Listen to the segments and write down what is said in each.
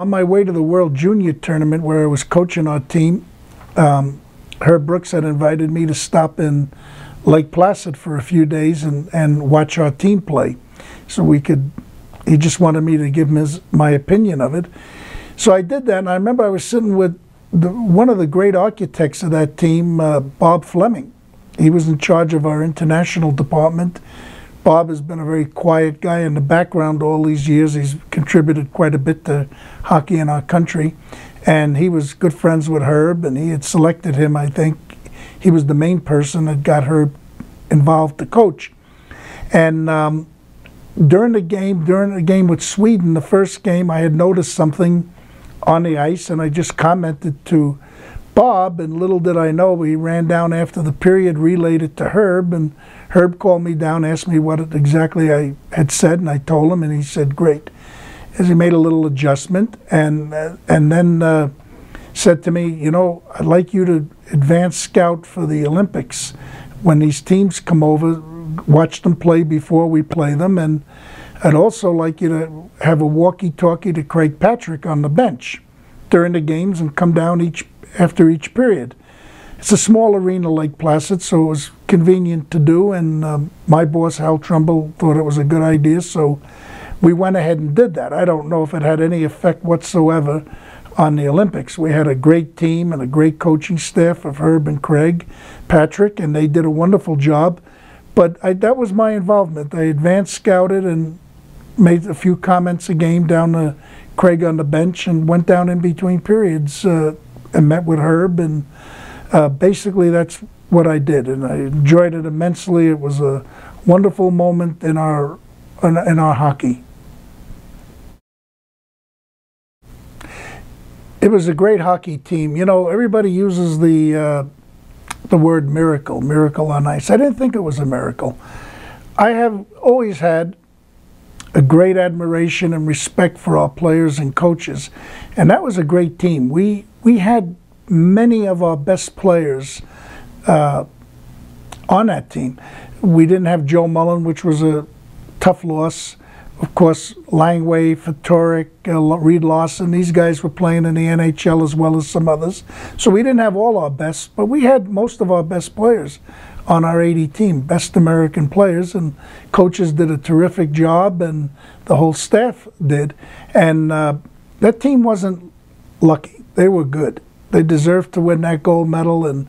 On my way to the World Junior Tournament where I was coaching our team, um, Herb Brooks had invited me to stop in Lake Placid for a few days and, and watch our team play. So we could, he just wanted me to give him his, my opinion of it. So I did that, and I remember I was sitting with the, one of the great architects of that team, uh, Bob Fleming. He was in charge of our international department Bob has been a very quiet guy in the background all these years. He's contributed quite a bit to hockey in our country. And he was good friends with Herb, and he had selected him, I think. He was the main person that got Herb involved to coach. And um, during the game, during the game with Sweden, the first game, I had noticed something on the ice, and I just commented to Bob, and little did I know, he ran down after the period, relayed it to Herb, and Herb called me down, asked me what exactly I had said, and I told him, and he said, "Great." He made a little adjustment, and uh, and then uh, said to me, "You know, I'd like you to advance scout for the Olympics. When these teams come over, watch them play before we play them, and I'd also like you to have a walkie-talkie to Craig Patrick on the bench during the games, and come down each after each period." It's a small arena, like Placid, so it was convenient to do. And um, my boss, Hal Trumble, thought it was a good idea, so we went ahead and did that. I don't know if it had any effect whatsoever on the Olympics. We had a great team and a great coaching staff of Herb and Craig Patrick, and they did a wonderful job. But I, that was my involvement. I advanced scouted and made a few comments a game down to Craig on the bench and went down in between periods uh, and met with Herb and uh, basically, that's what I did, and I enjoyed it immensely. It was a wonderful moment in our in, in our hockey. It was a great hockey team. You know, everybody uses the uh, the word miracle, miracle on ice. I didn't think it was a miracle. I have always had a great admiration and respect for our players and coaches, and that was a great team. We we had many of our best players uh, on that team. We didn't have Joe Mullen, which was a tough loss. Of course, Langway, Ftorek, uh, Reed Larson, these guys were playing in the NHL as well as some others. So we didn't have all our best, but we had most of our best players on our 80 team, best American players, and coaches did a terrific job, and the whole staff did. And uh, that team wasn't lucky, they were good. They deserved to win that gold medal, and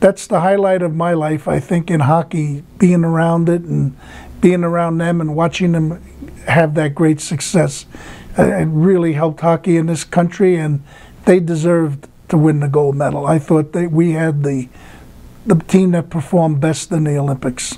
that's the highlight of my life, I think, in hockey, being around it and being around them and watching them have that great success. It really helped hockey in this country, and they deserved to win the gold medal. I thought that we had the the team that performed best in the Olympics.